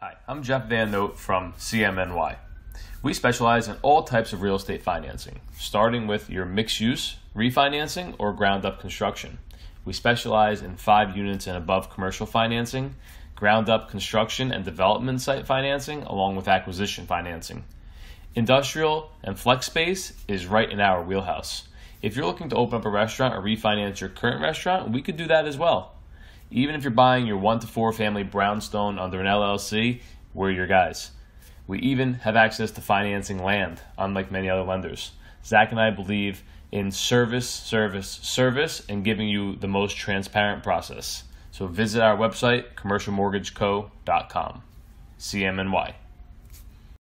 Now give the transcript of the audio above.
Hi, I'm Jeff Van Note from CMNY. We specialize in all types of real estate financing, starting with your mixed use, refinancing, or ground up construction. We specialize in five units and above commercial financing, ground up construction and development site financing, along with acquisition financing. Industrial and flex space is right in our wheelhouse. If you're looking to open up a restaurant or refinance your current restaurant, we could do that as well. Even if you're buying your one to four family brownstone under an LLC, we're your guys. We even have access to financing land, unlike many other lenders. Zach and I believe in service, service, service, and giving you the most transparent process. So visit our website, commercialmortgageco.com. CMNY.